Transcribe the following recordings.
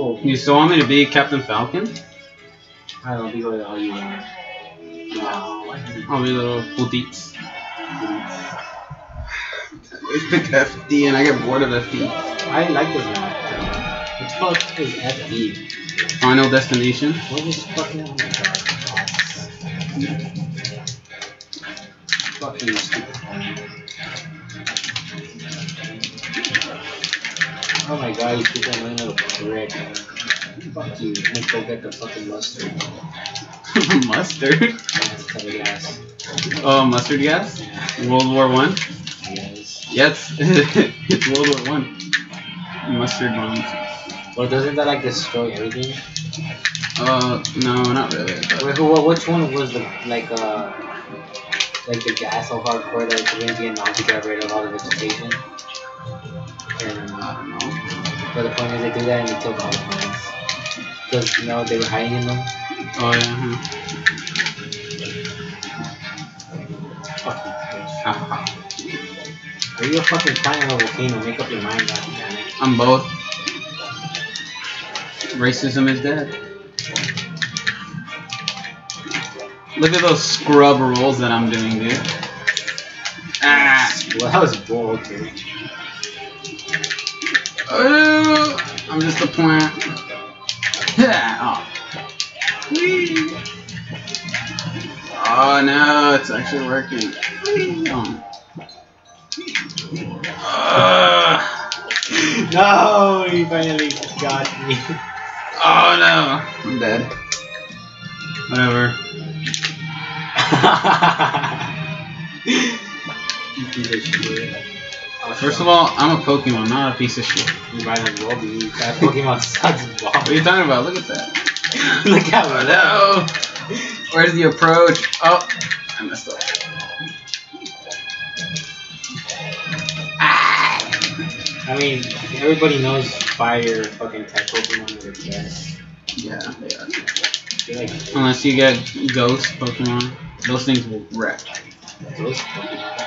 Whoa. You still want me to be Captain Falcon? I don't be what all you want. I'll be little putites. Always pick FD and I get bored of FD. I like this map. What the fuck is FD? Final Destination. What is fucking? Oh my god. Fucking stupid. Oh my god, you keep that little prick. Fuck you. Let's go get the fucking mustard. mustard. That's gas. Oh, mustard gas. World War One. Yes. Yes, it's World War One. Mustard bombs. Well, doesn't that like destroy everything? Uh, no, not really. Wait, who, which one was the like uh like the gas so hardcore that it went Vietnam to get rid of all the vegetation? And I don't know. But the point is they do that and they killed all the plants because you know they were hiding in them. Oh yeah. huh. Fucking bitch. Are you a fucking plant or a volcano? Make up your mind, God damn it. I'm both. Racism is dead. Look at those scrub rolls that I'm doing, dude. Ah! Well, that was bull, okay. Oh, I'm just a plant. Yeah. Oh. Whee. oh no, it's actually working. Oh. Ah. No, he finally got me. oh no, I'm dead. Whatever. you piece of shit. First of all, I'm a Pokemon, not a piece of shit. you might as well be. That Pokemon sucks balls. What are you talking about? Look at that. Look at Oh no! Where's the approach? Oh, I messed up. I mean, everybody knows fire fucking type Pokemon are the best. Yeah, they are. Like Unless you get ghost Pokemon, those things will wreck. those Pokemon.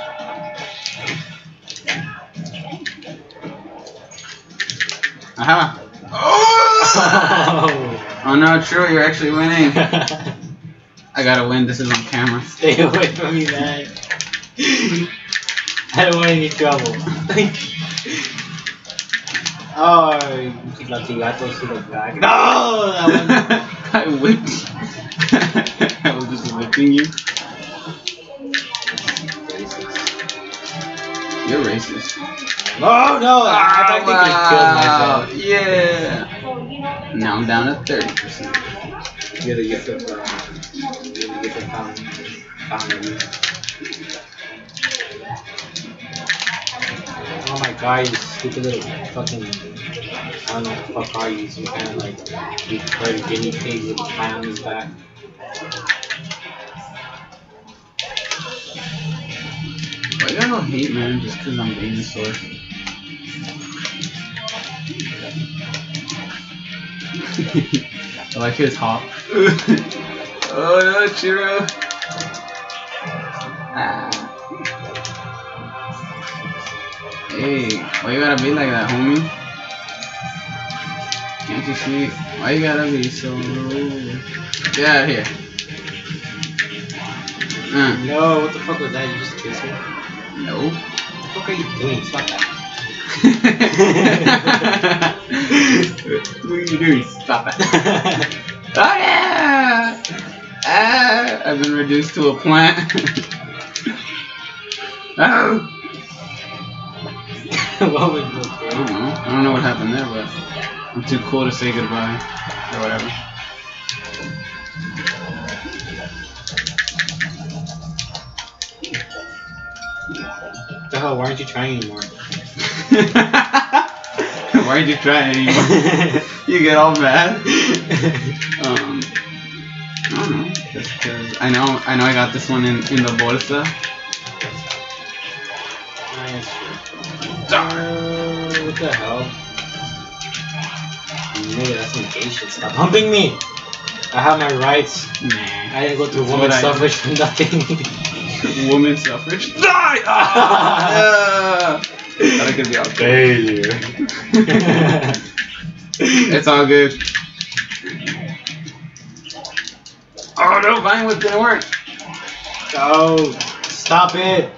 Aha! Oh! oh no, true, you're actually winning. I gotta win, this is on camera. Stay away from me, man. I don't want any trouble. oh, los gatos to the back. No! I whipped. I was just whipping you. You're racist. Oh no! I, I think wow. I killed myself. Yeah. Now I'm down at 30%. You're the gift of, uh, you're the gift of found, found. Oh my god, you stupid little fucking, I don't know what the fuck are you, some kind of like, you bird guinea pig with a pie on his back. Why you gotta hate man just because I'm being a dinosaur? I like his hop. oh no, Churro! Ah. Hey, why you gotta be like that, homie? Can't you see? Why you gotta be so Get out of here. Uh, No, what the fuck was that? You just kissed me? no. What the fuck are you doing? Stop that. What are you doing? Stop it. Oh yeah! Ah, I've been reduced to a plant. oh! what was I don't know. I don't know what happened there, but I'm too cool to say goodbye or whatever. What the hell? Why aren't you trying anymore? Why did you try anymore? you get all mad. Um, I don't know. Just 'cause I know, I know, I got this one in in the bolsa. Darn. Uh, what the hell? Nigga, that's some gay shit. Stop humping me! I have my rights. Nah. I didn't go through That's women's what I- suffrage for nothing. Woman suffrage. Die! Ah! Thought I could be out Failure. It's all good. Oh no, Vine Whip didn't work. Oh, Stop it.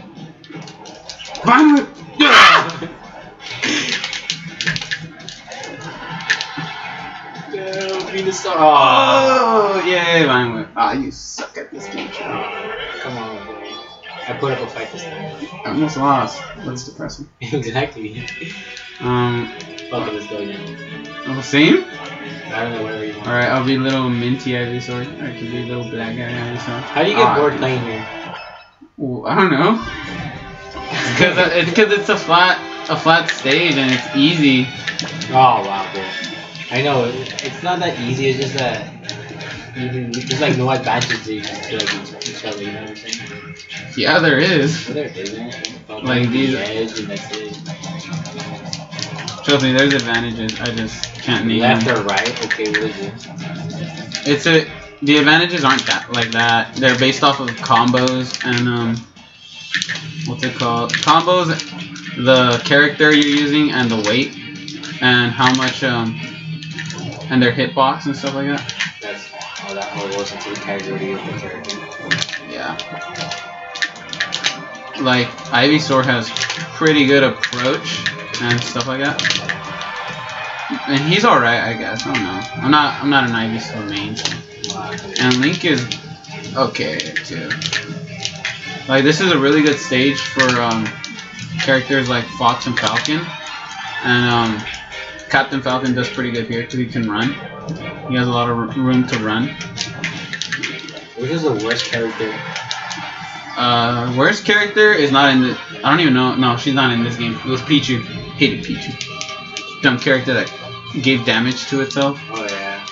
Vine Whip. No, Venusaur. Oh. Oh, yay, Vine Whip. Ah, you suck at this game. Come on, bro. I put up a fight this time. I almost lost. That's depressing. exactly. Um, Fuck it, let's go again. oh, same? I don't know, whatever you want. Alright, I'll be a little minty Ivysaur. I could be a little black guy Ivysaur. How do you get Ah, bored playing here? Ooh, I don't know. It's because it's, 'cause it's a flat a flat stage and it's easy. Oh wow, bro. I know it, it's not that easy. It's just that there's like no advantage to kill each, each other. You know what I'm saying? Yeah, there is. Well, there isn't. Fucking Like these- the edge and. Trust me, there's advantages. I just can't name Left them. or right? Okay, what is it? It's a the advantages aren't that like that. They're based off of combos and um what's it called? Combos, the character you're using and the weight and how much um and their hitbox and stuff like that. That's all that how it into category of the character. Yeah. Like Ivysaur has pretty good approach and stuff like that. And he's alright, I guess. I don't know. I'm not I'm not an Ivysaur main. And Link is okay too. Like this is a really good stage for um, characters like Fox and Falcon. And um, Captain Falcon does pretty good here because he can run. He has a lot of room to run. Which is the worst character? Uh, worst character is not in the. I don't even know. No, she's not in this game. It was Pichu. Hated Pichu. Dumb character that gave damage to itself. Oh yeah.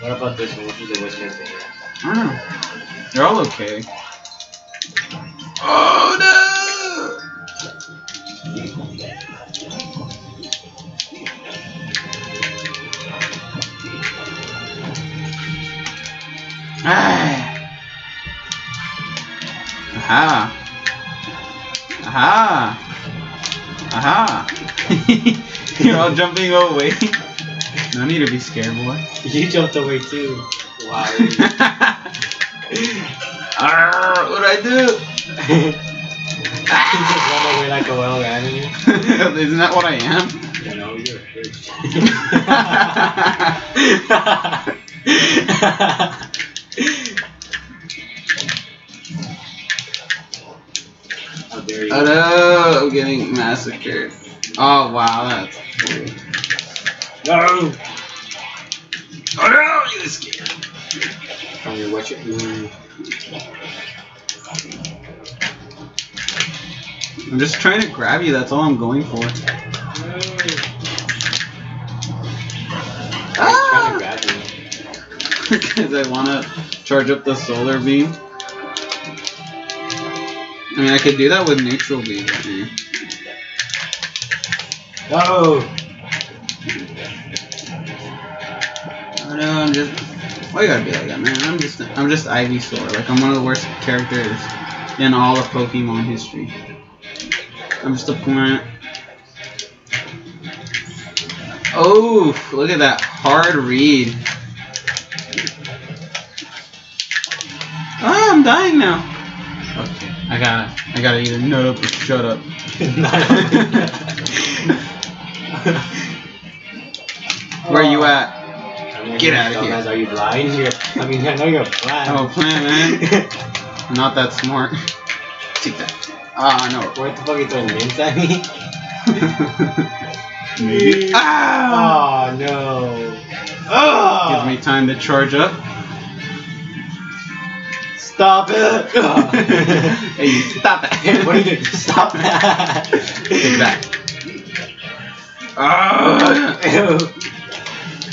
What about this one? Which is the worst character? I don't know. They're all okay. Oh no! Aha. Aha. Aha. You're all jumping away. No need to be scared, boy. You jumped away too. Wow. Arr, what'd I do? you just run away like a wild animal. Isn't that what I am? You know, you're a Oh no, I'm getting massacred. Oh wow, that's cool. No! Oh no, you escaped. Your what you mm. I'm just trying to grab you, that's all I'm going for. Trying to Ah! grab you. Because I want to charge up the solar beam. I mean, I could do that with neutral beam. but, eh. No! Oh no, I'm just. Why you gotta be like that, man? I'm just, I'm just Ivysaur. Like I'm one of the worst characters in all of Pokemon history. I'm just a plant. Oh, look at that hard read. Oh, I'm dying now. I gotta, I gotta either nut up or shut up. Where are you at? Get out of here. Are you blind? You're, I mean, I know you're blind. I'm a plant, man. I'm not that smart. Take that. Ah, no. What the fuck are you throwing mints at me? Maybe. Ah! Oh no. Oh! Gives me time to charge up. Stop it! hey, you stop that. what are you doing? Stop that! Take that. Ah! Ew.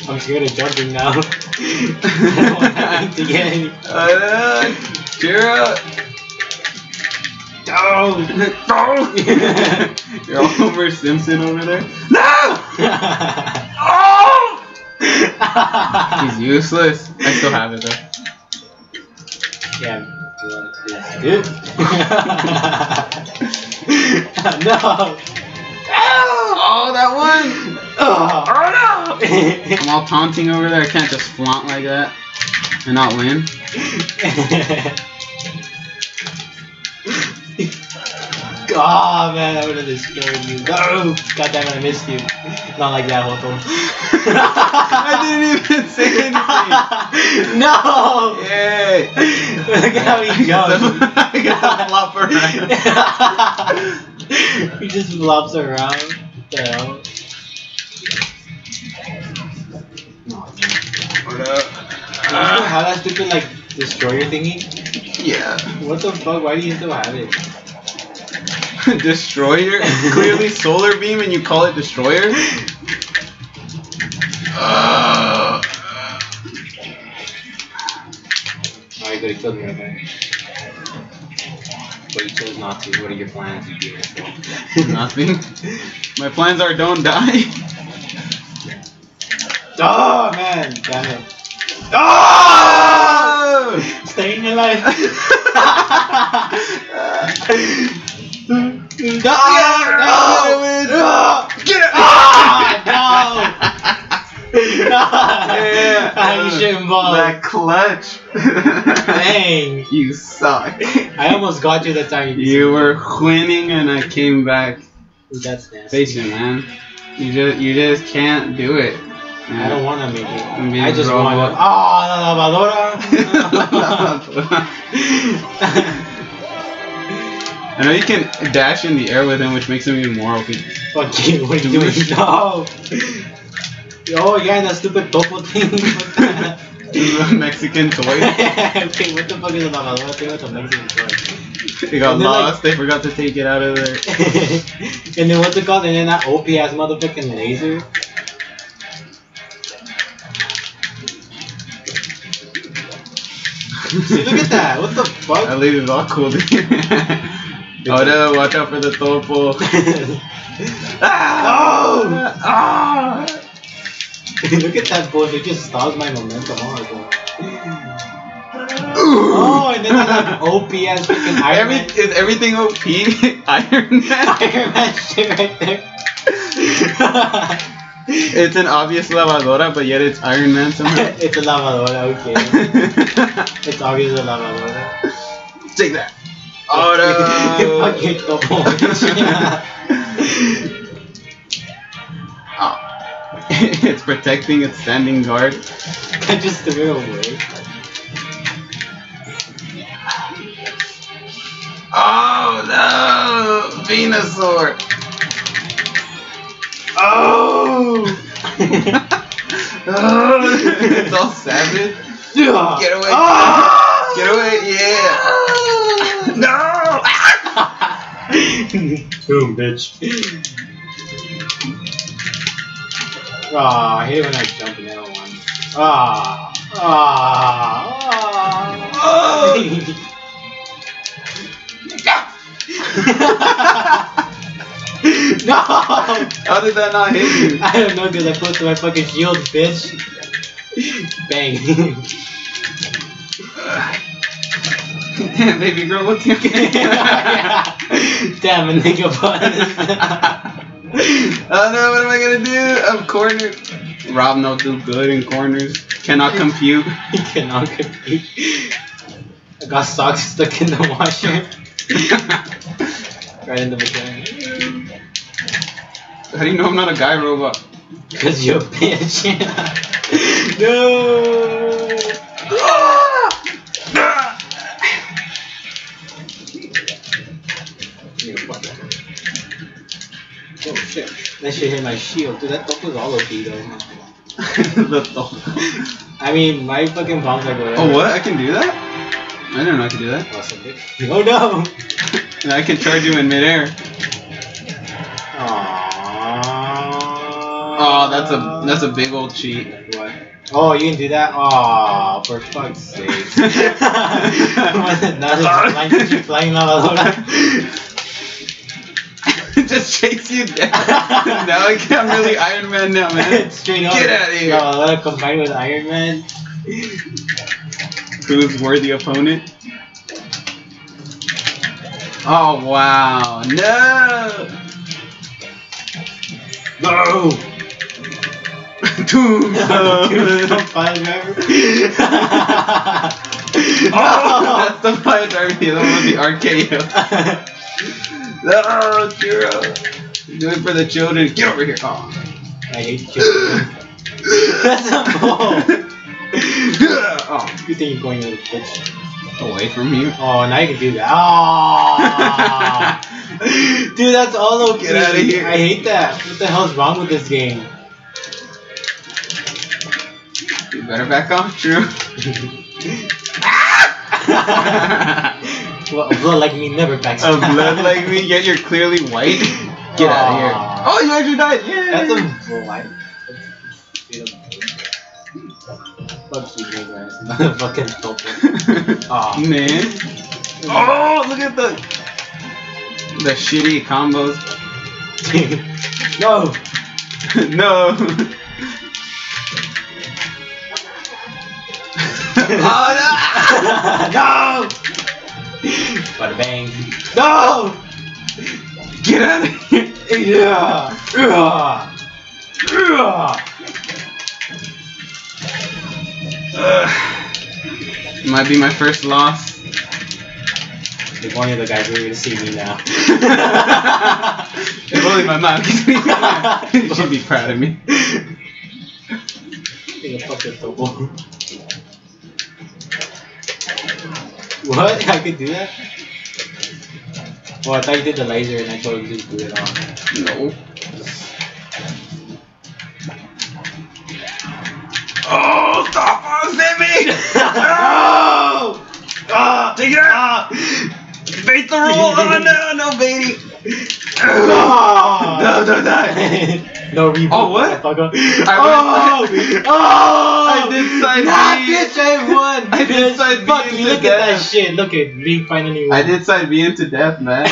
I'm scared of jumping now. I don't want to get any. Uh, cheer up. Don't! Don't. You're all Homer Simpson over there. No! oh! He's useless. I still have it though. Yeah, you want this good? no! Oh, that one! Oh, stop! I'm all taunting over there. I can't just flaunt like that and not win. oh man, I would have destroyed you. No! God damn it, I missed you. Not like that, Hoto. I didn't even say anything. no! Yay! Look at how he jumps. I got to flop around. he just flops around. What the hell? What up? You still have that stupid like destroyer thingy? Yeah. What the fuck? Why do you still have it? Destroyer? Clearly solar beam and you call it destroyer? Uh, Alright, good, he killed me right there. But you chose not to. What are your plans, you beautiful? nothing. My plans are don't die. Oh man, damn it. Oh! Staying alive. no, Yeah, no, Get it! Ah, Yeah. Ah, you shouldn't ball. That clutch. Dang. You suck. I almost got you that time. You were winning and I came back. Ooh, That's nasty. Face it, man. You just you just can't do it. I don't want to make I'm it. I just want to. Ah, la lavadora. I know you can dash in the air with him, which makes him even more OP. Fuck you. What are you doing? No. Oh yeah, and that stupid topo thing. Mexican toy. okay, what the fuck is a lavadora thing with a Mexican toy? They got then, like- lost. they forgot to take it out of there. and then what's it called? And then that OP ass motherfucking laser. See, look at that. What the fuck? least it's all cool. dude. Oda, watch out for the topo. Ah! Oh! Ah! look at that bullshit. It just stops my momentum. Oh my god. Oh, and then that like OP ass freaking Iron Every, Man. is everything OP? Iron Man? Iron Man shit right there. It's an obvious lavadora, but yet it's Iron Man somehow. it's a lavadora, okay. It's obvious a lavadora. Take that. Oda. Fucking oh. it's protecting its standing guard. I just threw it away. Oh no! Venusaur! Oh! oh! it's all savage. Get away. Ah! Get away, yeah! no! Boom, bitch. Ah, I hate when I jump in that one. Ah. Ah. Ah. no! How did that not hit you? I don't know because I put to my fucking shield, bitch. Bang. Damn, baby girl, what's your Damn, a nigga buzz. Oh no, what am I gonna do? I'm cornered. Rob no do good in corners. Cannot compute. he cannot compute. I got socks stuck in the washer. right in the vagina. How do you know I'm not a guy robot? Cause you're a bitch. no! That shit hit my shield. Dude, that top was all OP though. the th- I mean, my fucking bombs like whatever. oh what? I can do that? I didn't know I could do that. Awesome, bitch. Oh no! And I can charge you in midair. Aww. Oh, that's a that's a big old cheat. What? Oh, you can do that? Oh, for fuck's sake. Was it not just flying, flying lavadora? it just shakes you down. now I can, I'm really Iron Man now, man. Straight up. Get outta here. Lavadora combined with Iron Man. Who's worthy opponent? Oh wow! No! No! Tombstone. Tombstone pile driver. oh, that's the fire driver. The other one was the RKO. No, Churro. Do it for the children. Get over here. Oh. I hate children. That's a ball. oh. You think you're going to the pitch? Away from you. Oh, now you can do that. Oh. Dude, that's all okay. Get outta here. I hate that. What the hell's wrong with this game? You better back off, True. well, a blood like me never backs down. a blood like me, yet you're clearly white. Get out of here. Oh, you actually died. Yeah. That's a blight. Fuck you, guys. Fucking. Aw. Man. Oh, look at the the shitty combos. no! no. Oh no! Bada bang. No! Get out of here. Yeah! Yeah! Yeah! Ugh. Might be my first loss. If only the guys were gonna see me now. if only my mom could see me. She'd be proud of me. Take a fucking double. What? I could do that? Oh, I thought you did the laser and I told you to do it on. No. Oh, stop! Oh, save me! no! Ah, take it out! Bait the roll! Oh, no, no baiting! No! No, don't no reboot. Oh, what? Oh, motherfucker. I oh! went- oh! I did side Nah, B. bitch, I won! I did side B Fuck into you, look at that shit. Look at me finally won. I did side B into death, man.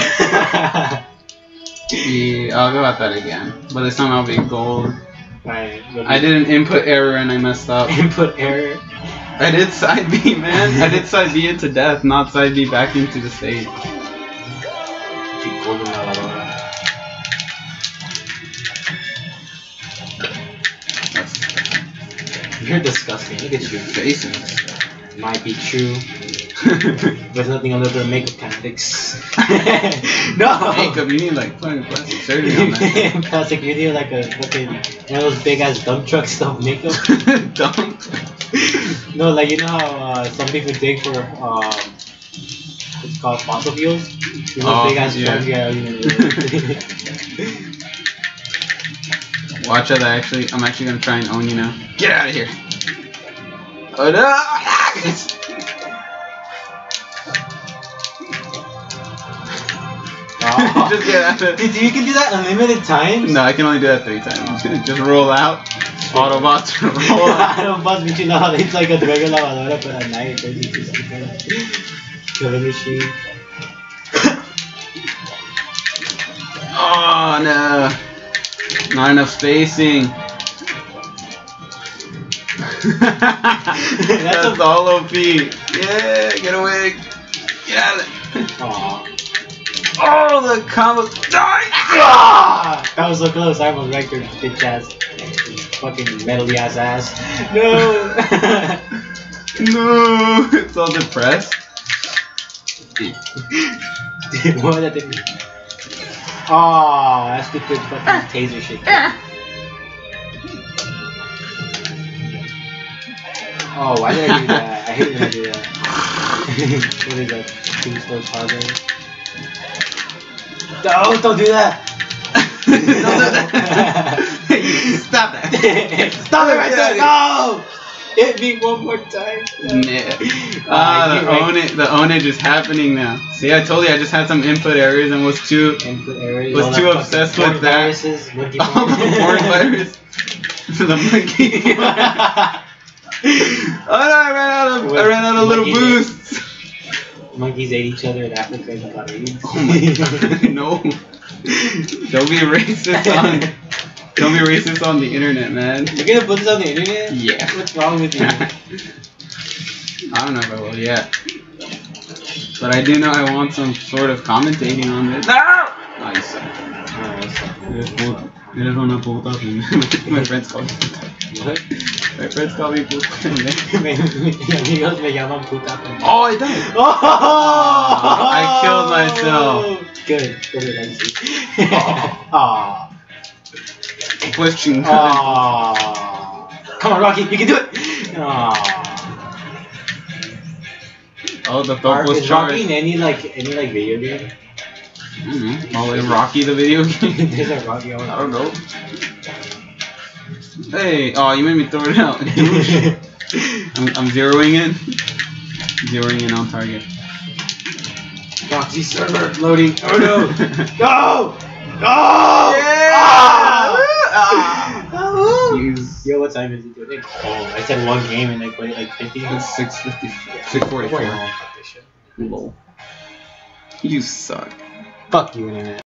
Yeah, I'll go at that again. But this time I'll be gold. Look I did an input error and I messed up. Input error. I did side B, man. I did side B into death, not side B back into the stage. Chico de una lavadora. You're disgusting. Look at you. faces. Might be true. There's nothing other than makeup tactics. no! Makeup, you need like fucking plastic surgery on that. Plastic, you need like a fucking one of those big ass dump truck stuff makeup. Don't. no, like you know how uh, some people dig for um, it's called fossil fuels. Oh, big ass yeah. Yeah. you know. Watch out! I actually, I'm actually gonna try and own you now. Get out of here! Oh no! Oh. Just get out of Dude, you can do that unlimited times. No, I can only do that three times. Just roll out. Autobots roll out. I don't buzz between. It's like a regular lavadora, but at night it doesn't just killing machine. Oh no! Not enough spacing. That's, a- all OP. Yeah, get away. Get out of there. Oh, the combo. Die! Ah! That was so close. I almost wrecked your bitch ass. Fucking metally ass ass. No! No, it's all depressed. What that thing? Aw, ah, that stupid fucking taser shit. Oh, why did I do that? I hate when I do that. what is that? Tombstone Plaza? Don't, do that! don't do that! Stop that. Stop it right there! No! Hit me one more time. Yeah. Ah, Ah, the right. own it, the own it happening now. See, I told you I just had some input errors and was too Input. Was too obsessed with that. Viruses, monkey all the porn virus. the monkey. porn. oh no, I ran out of I ran out of little Monkey. boosts. Monkeys ate each other in Africa and got AIDS. Oh my god, no. Don't be racist on don't be racist on the internet, man. You're gonna put this on the internet? Yeah. What's wrong with you? I don't know if I will yet. But I do know I want some sort of commentating on this. No! Oh, you suck. Oh, that's not This cool. fool- Eres una puta. My friends call me puta. What? My friends call me puta. mis amigos me llaman puta. oh, I died. Oh! I killed myself. Good. Good. I see. Oh. oh. Aw. Pues chingada. Aw. Come on, Rocky. You can do it. Aw. Oh, the Are, thought was is Rocky in any like any like video game? I don't. Oh, is Rocky the video game? There's a Rocky. I don't know. Hey, oh, you made me throw it out. I'm, I'm zeroing in. Zeroing in on target. Roxy server loading. Oh no! Go! Go! Yeah! Ah! He's Yo, what time is it doing? Oh, I said one game and I played like 50. it's 650, Yeah. 644. Fuck this shit. Lol. You suck. Fuck you, internet.